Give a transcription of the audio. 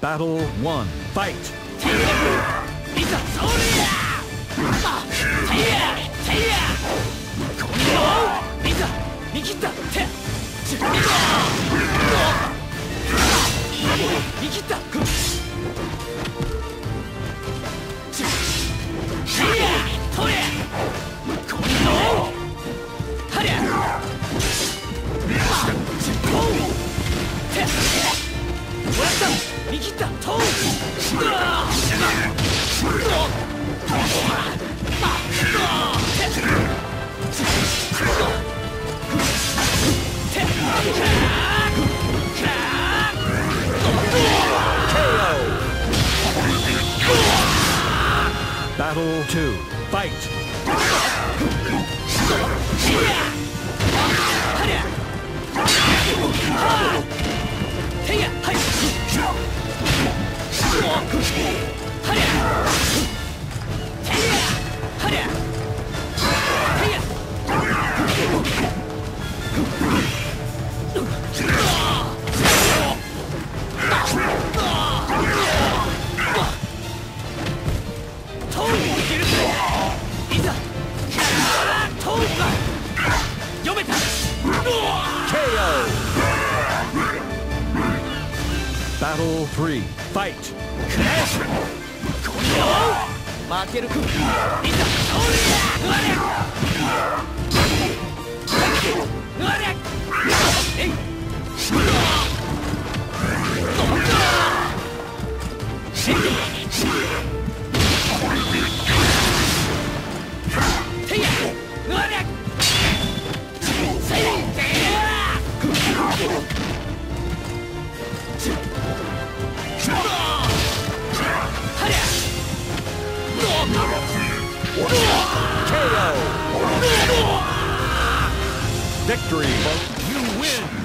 Battle 1 Fight! Nikita! み切ったとバトル2ファイト Battle 3. Fight! 負けるくいざそれ victory, you win!